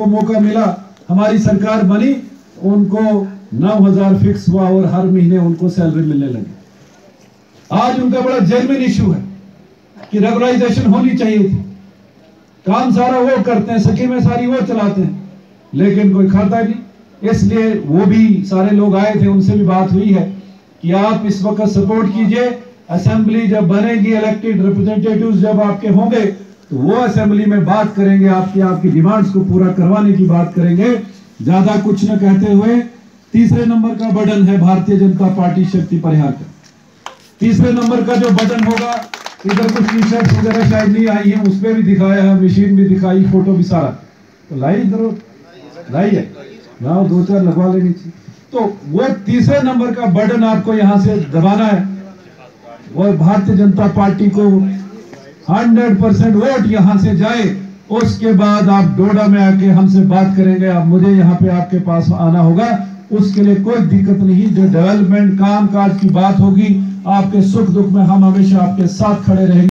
को मौका मिला, हमारी सरकार बनी, उनको नौ हज़ार फिक्स हुआ और हर महीने उनको सैलरी मिलने लगी। आज उनका बड़ा जेनविन इशू है कि रेगुलाइजेशन होनी चाहिए थी। काम सारा वो करते हैं स्कीमें सारी वो चलाते हैं, लेकिन कोई खाता नहीं। इसलिए वो भी सारे लोग आए थे, उनसे भी बात हुई है कि आप इस वक्त सपोर्ट कीजिए। असेंबली जब बनेगी इलेक्टेड रिप्रेजेंटेटिव्स जब आपके होंगे तो वो असेंबली में बात करेंगे, आपकी आपकी डिमांड्स को पूरा करवाने की बात करेंगे। ज़्यादा कुछ न कहते हुए, तीसरे नंबर का बटन है भारतीय जनता पार्टी शक्ति परिहार का। तीसरे नंबर का जो बटन होगा, इधर कुछ टी शर्ट वगैरह शायद नहीं आई है उस पर भी दिखाया है मशीन भी दिखाई फ़ोटो भी सारा। तो लाई इधर लाई है लाओ, दो चार लगवा लेनी चाहिए। तो वो तीसरे नंबर का बटन आपको यहाँ से दबाना है। और भारतीय जनता पार्टी को 100 परसेंट वोट यहाँ से जाए, उसके बाद आप डोडा में आके हमसे बात करेंगे, आप मुझे यहाँ पे आपके पास आना होगा। उसके लिए कोई दिक्कत नहीं, जो डेवलपमेंट काम काज की बात होगी, आपके सुख दुख में हम हमेशा आपके साथ खड़े रहेंगे।